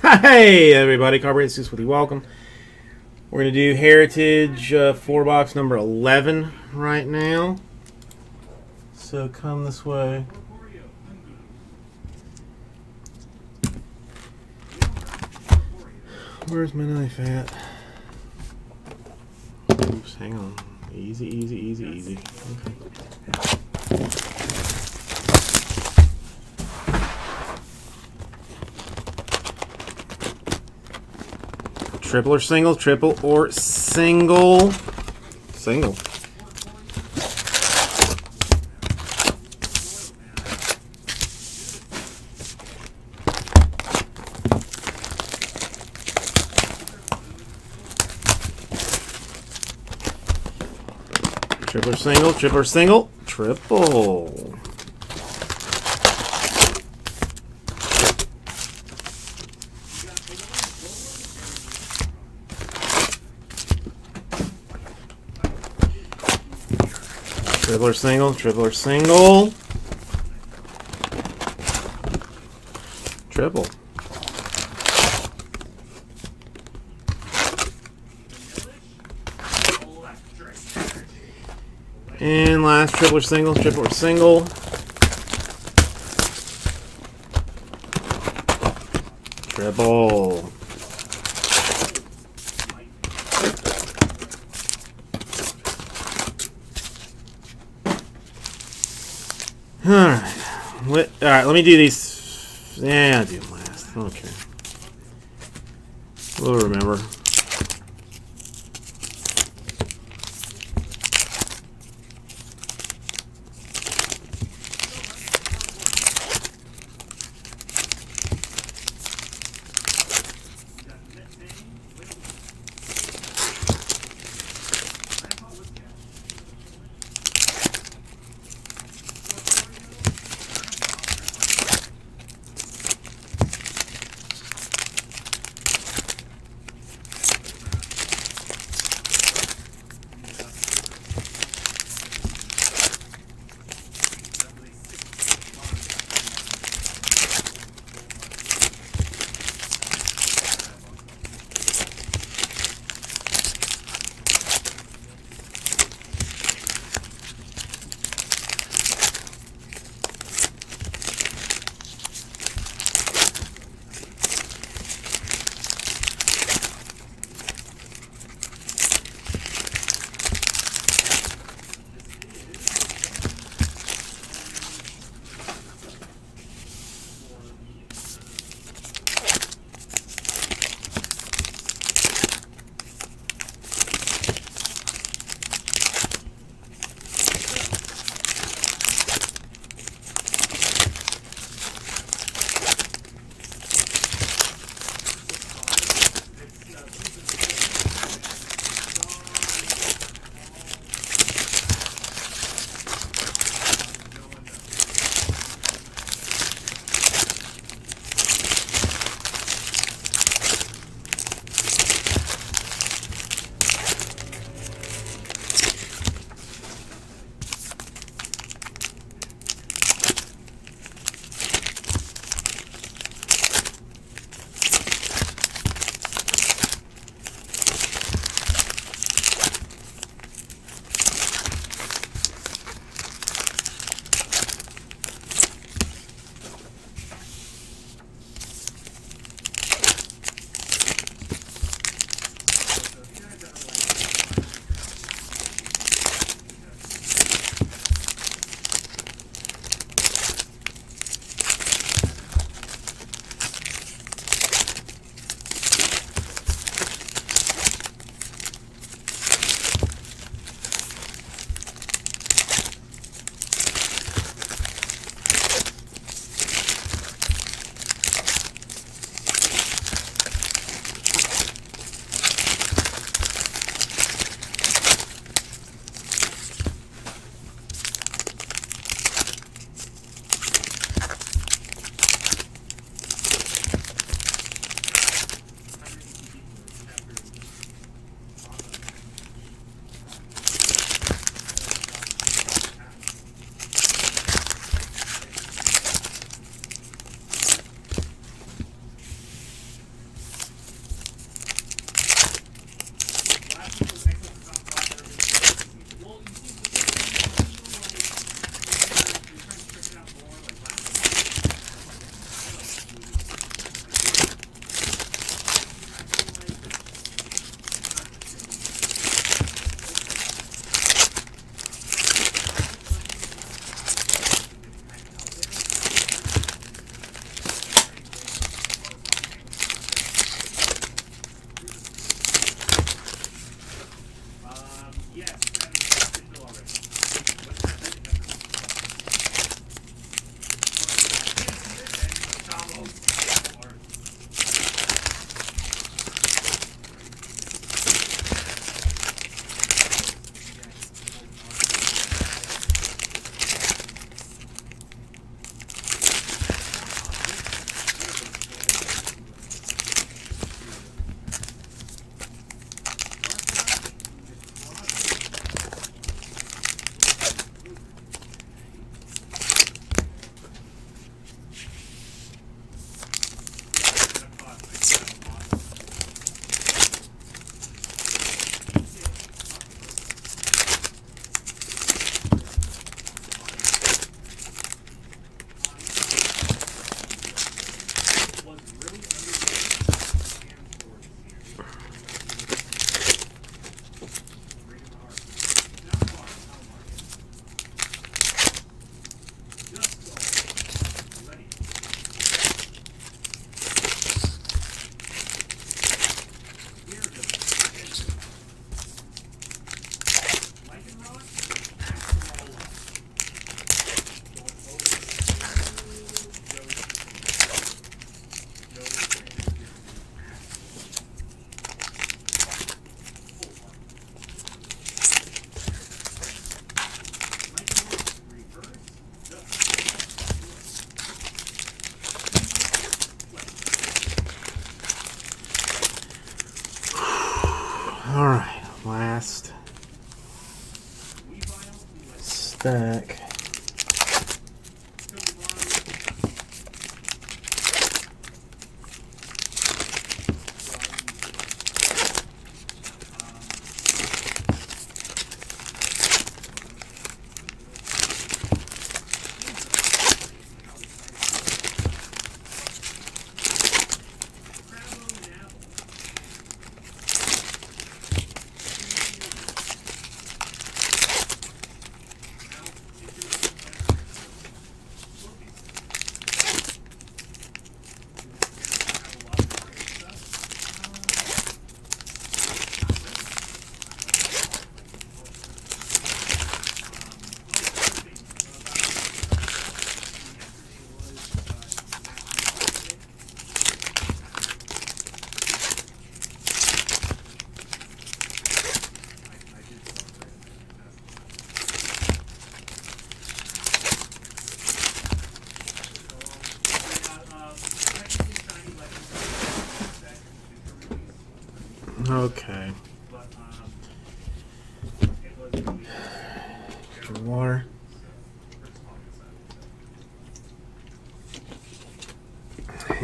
Hey everybody, Carbureted Seuss with you. Welcome. We're gonna do Heritage uh, four box number eleven right now. So come this way. Where's my knife at? Oops, hang on. Easy, easy, easy, easy. Okay. Triple or single, triple or single. Single. Triple or single, triple or single, triple. Triple or single, triple or single. Triple. And last triple or single, triple single. Triple. Alright. Let, me do these. Yeah, I'll do them last. Okay. We'll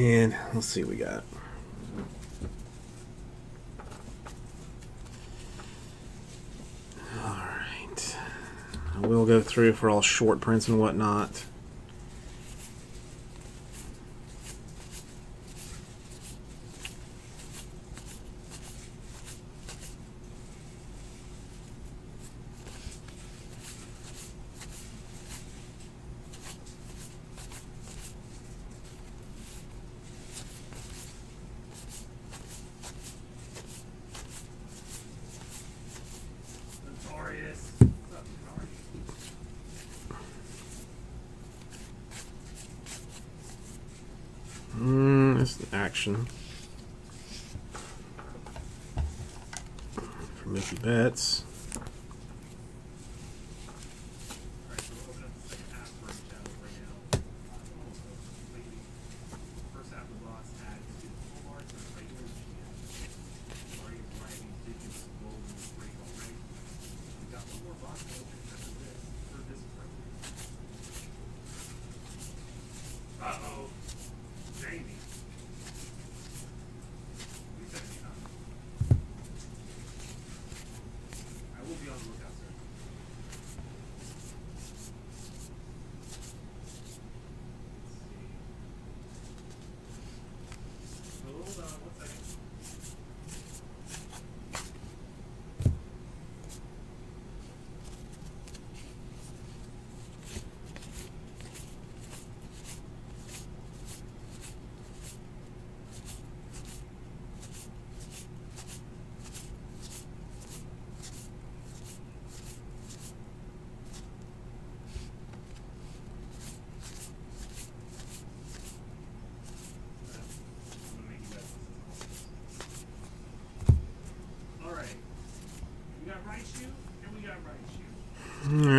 And let's see what we got. All right. I will go through for all short prints and whatnot. action for Mookie Betts.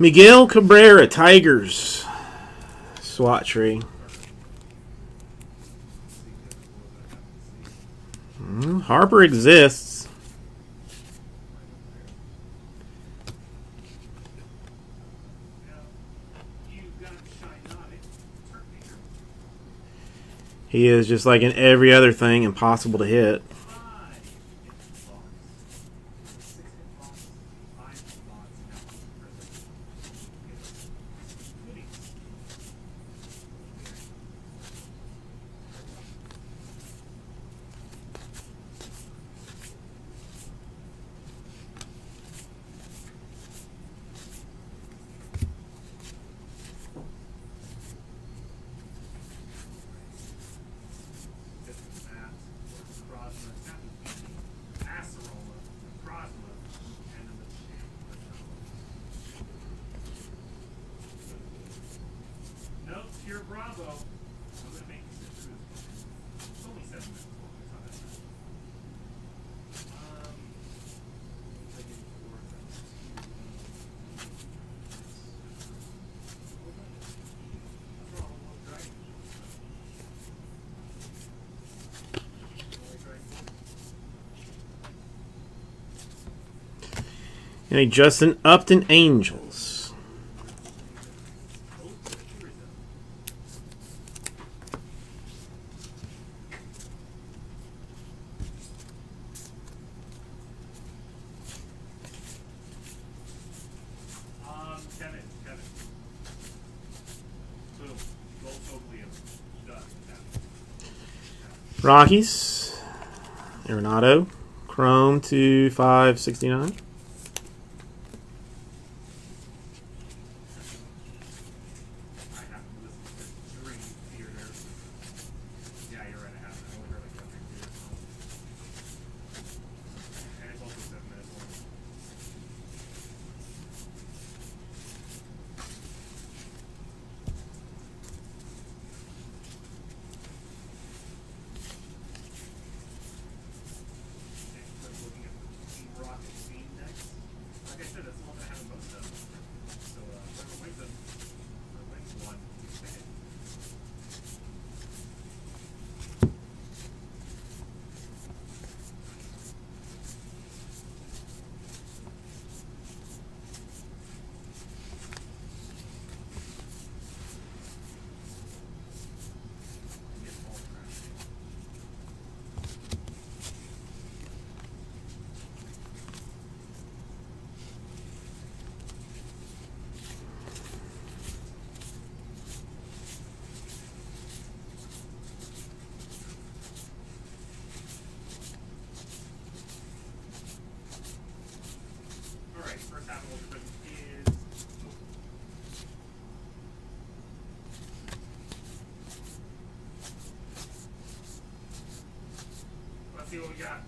Miguel Cabrera, Tigers. Swat tree. Mm, Harper exists. He is just like in every other thing, impossible to hit. you're Bravo, I'm going to make this into It's only seven minutes long. It's not that bad. Um, and a Justin Upton Angels. Rockies, Arenado, Chrome 2569. see what we got.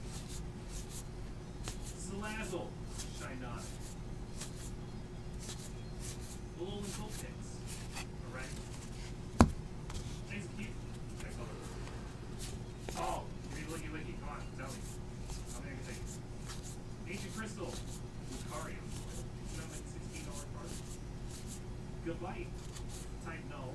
Salazzle, Shinonic. Alolan Coltex, Alright. Nice cute. Nice color. Oh, give me Lickilicky. Come on, tell me. How many are you Ancient Crystal, Lucario. Isn't like $16 card? Good bite. Time null.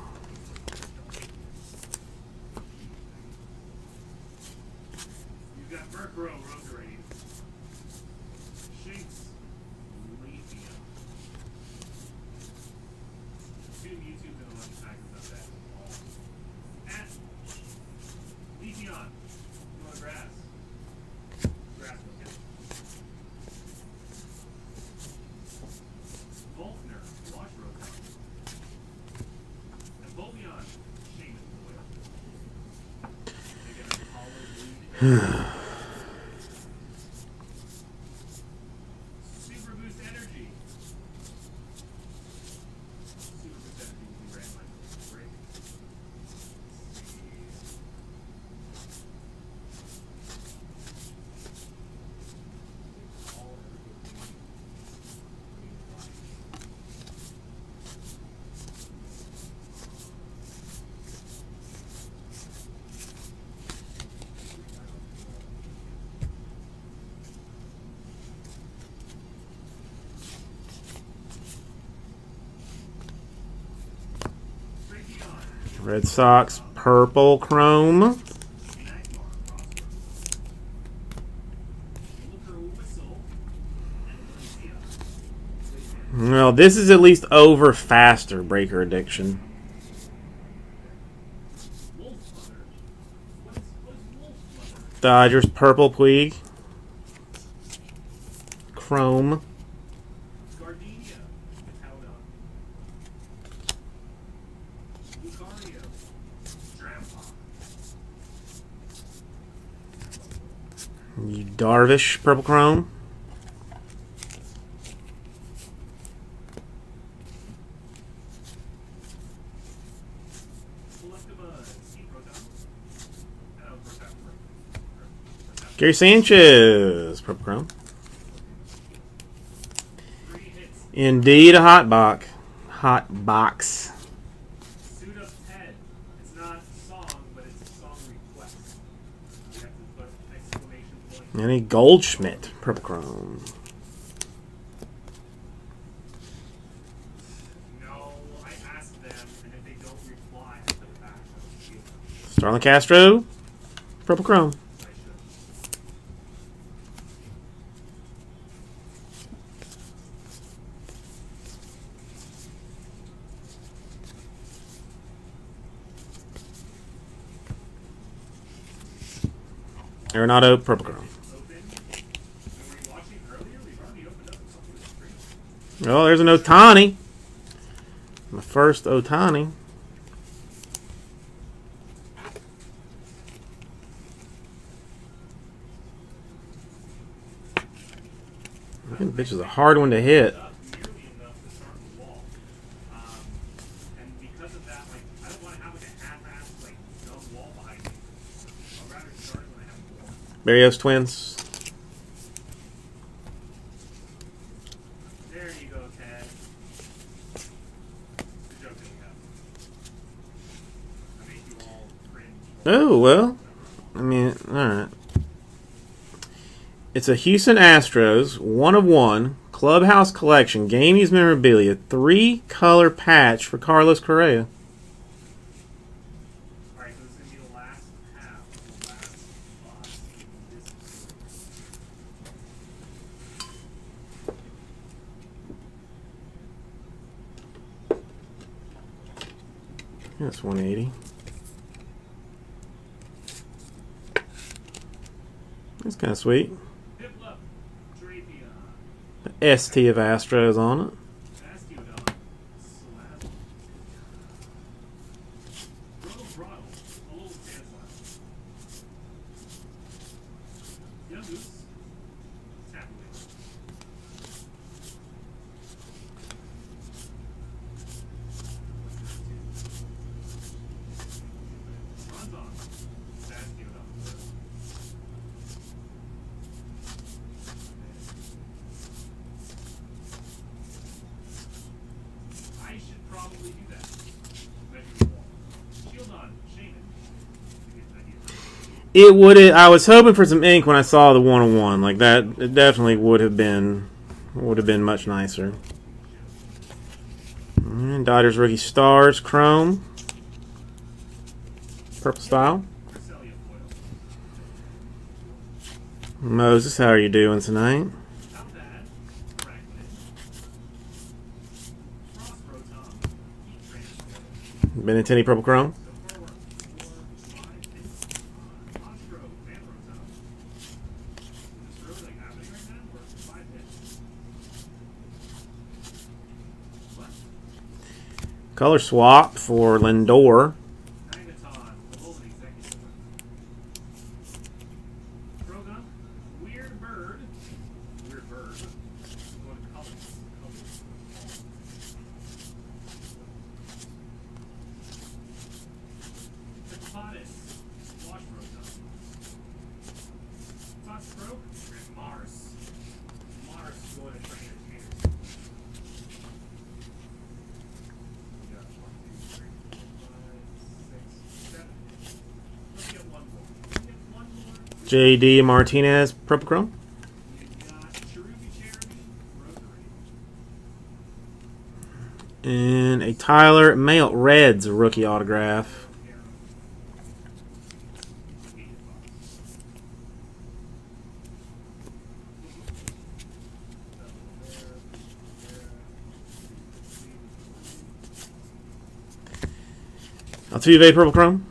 Yeah. Red Sox purple chrome. Well, this is at least over faster breaker addiction. Dodgers purple Puig. Chrome. Darvish purple chrome. Gary Sanchez purple chrome. Indeed a hot box. Hot box. Suit up Ted. It's not a song, but it's a song request. You have to put point. Any Goldschmidt purple chrome. No, I asked them, and if they don't reply, I put it back. I don't feel them. Starlin Castro purple chrome. Arenado purple chrome. Open. And were you watching earlier? We've already opened up a couple of streams. Oh, there's an Ohtani. My first Ohtani. That bitch is a hard one to hit. Up nearly enough to start the wall. Um, and because of that, like, I don't want to have like a half-assed, like, dumb wall behind me. I'd rather start when I have a wall. Berrios twins. There you go, Ted. Good joke, didn't you? I made you all cringe. Oh, well. I mean, alright. It's a Houston Astros, one of one, clubhouse collection, game used memorabilia, three color patch for Carlos Correa. Alright, so this is going to be the last half last. That's 180. That's kind of sweet. Drapion, ST of Astros on it. It would. I was hoping for some ink when I saw the one on one. Like that, it definitely would have been would have been much nicer. And Dodgers rookie stars chrome, purple style. Moses, how are you doing tonight? Benintendi purple chrome. The forward four, five hits. Ostro, Van Proton. Is this really like happening right now? Or five hits? What? Color swap for Lindor. JD Martinez, Purple Chrome. And a Tyler Mahle Reds rookie autograph. Altuve Purple Chrome.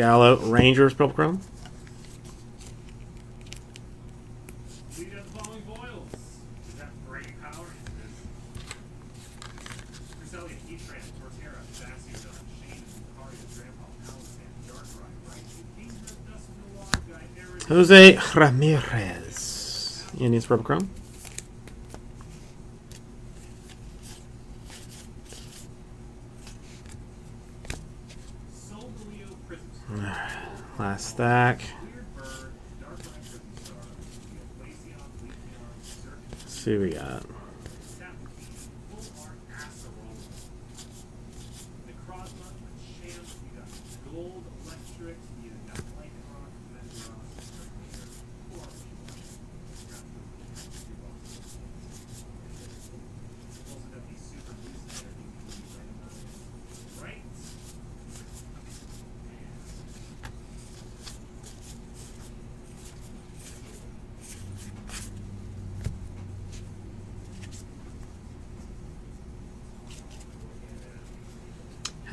Kingdra, Rangers Purple Arizona. Jose Ramirez. Indians purple chrome. Leafeon, Circuit, Let's see we got.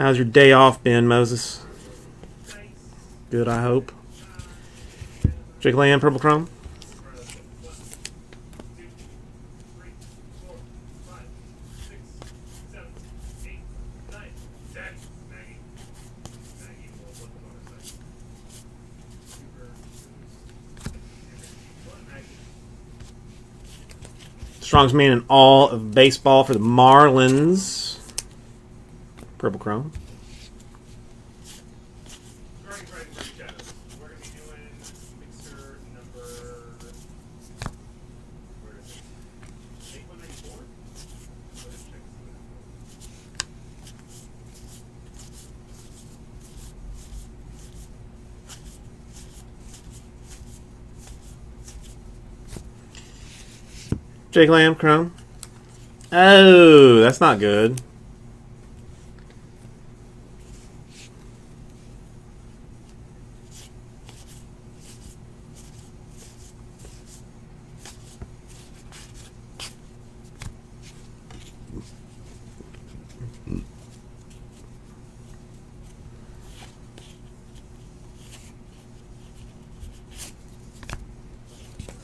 How's your day off been, Moses? Good, I hope. Jake Lamb, Purple Chrome. Strongest man in all of baseball for the Marlins. Purple Chrome. Jake Lamb, Chrome. Oh, that's not good.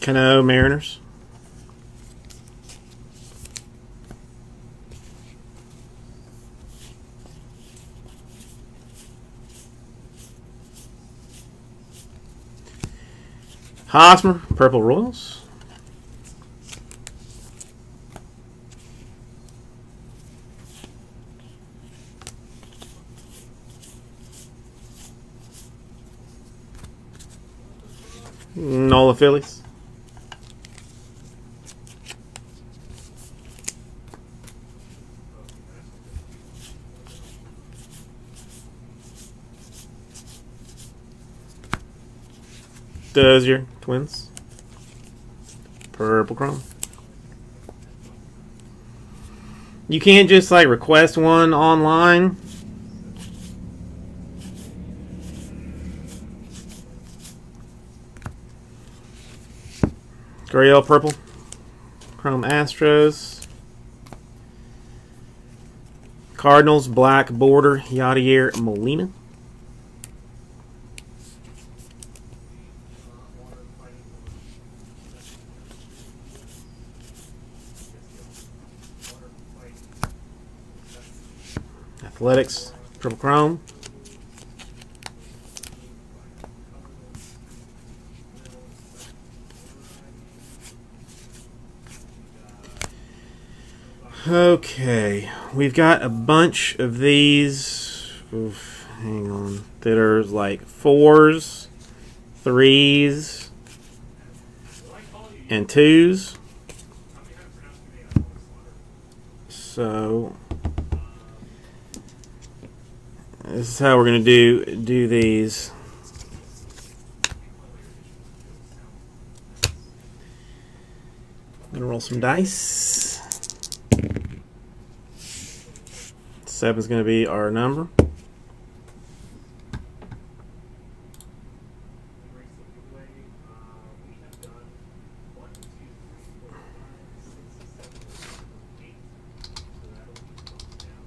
Cano Mariners. Hosmer, Purple Royals. Nola Phillies. Dozier, Twins. Purple Chrome. You can't just like request one online. Grail Purple. Chrome Astros. Cardinals Black Border Yadier Molina. Athletics Triple Chrome. Okay, we've got a bunch of these. Oof, hang on. that are like fours, threes, and twos. Tell me how to pronounce your name. I don't want to slaughter. So this is how we're gonna do do these. I'm gonna roll some dice. Seven's gonna be our number. Race of the way. Uh, we have done one, two, three, four, five, six, seven, eight. So that'll be close down.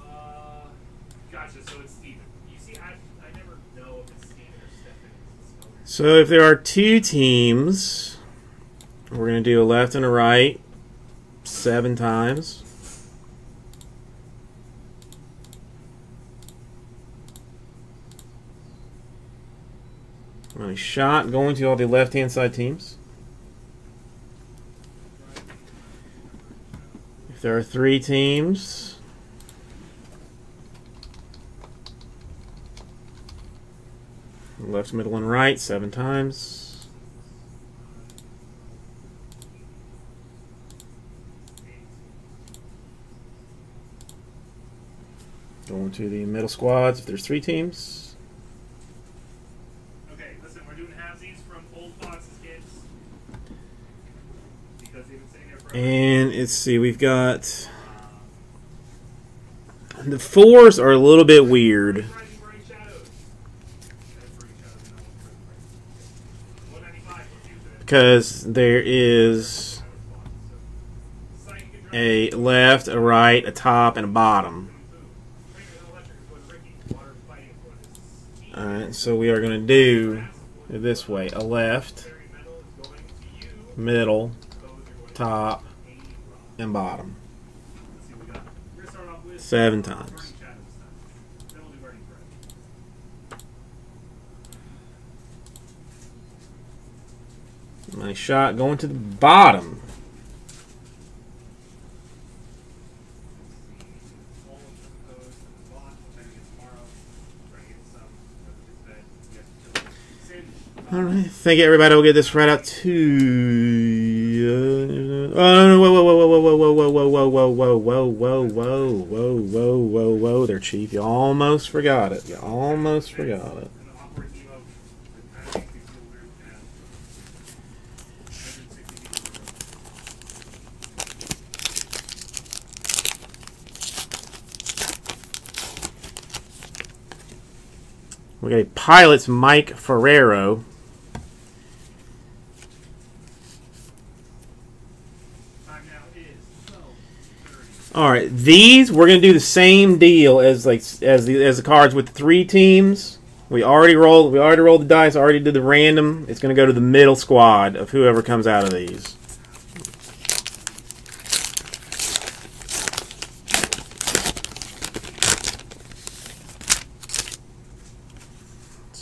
Uh, gotcha. So it's Steven. You see, I I never know if it's Steven or Stefan. It's spelled weird. So if there are two teams, we're gonna do a left and a right seven times. My shot going to all the left hand side teams. If there are three teams, left, middle, and right seven times. Going to the middle squads if there's three teams. Okay, listen, we're doing halvesies from Old Fox's kids. Because they've been sitting there forever. And let's see, we've got the fours are a little bit weird. Because there is a left, a right, a top, and a bottom. All right, so we are going to do this way: a left, middle, top, and bottom. Seven times. My shot going to the bottom. All right, Thank you, everybody We'll get this right out to. Uh, oh no! Whoa! Whoa! Whoa! Whoa! Whoa! Whoa! Whoa! Whoa! Whoa! Whoa! Whoa! Whoa! Whoa! Whoa! Whoa! Whoa! Whoa! There, Chief. You almost forgot it. You almost forgot it. We got a pilot's Mike Ferraro. All right, these we're gonna do the same deal as like as the as the cards with three teams. We already rolled. We already rolled the dice. Already did the random. It's gonna go to the middle squad of whoever comes out of these.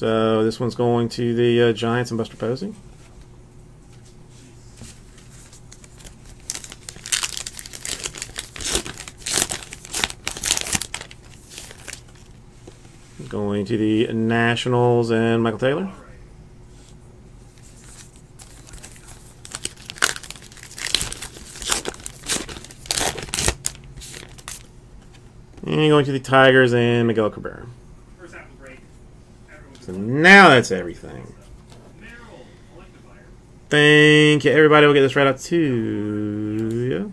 So this one's going to the uh, Giants and Buster Posey. Going to the Nationals and Michael Taylor. And going to the Tigers and Miguel Cabrera. First half of break. Everyone's So now that's everything. Thank you. Everybody will get this right out to you.